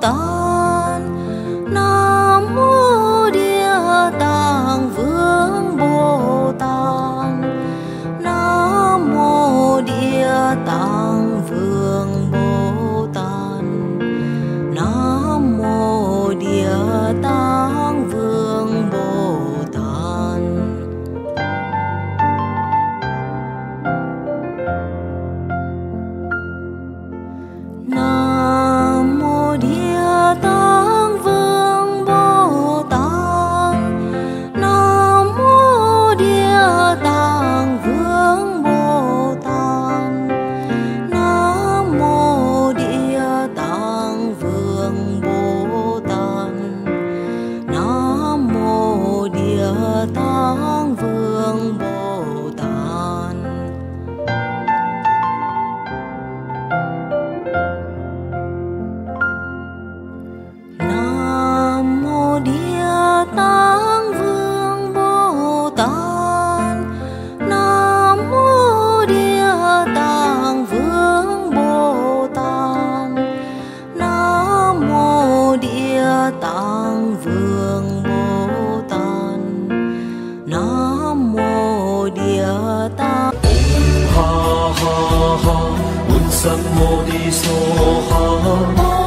tan. Nam mô địa tạng vương bồ tát. Nam mô địa tạng vương bồ tát. Nam mô địa tạng dia ta Om ha ha ha Un san ha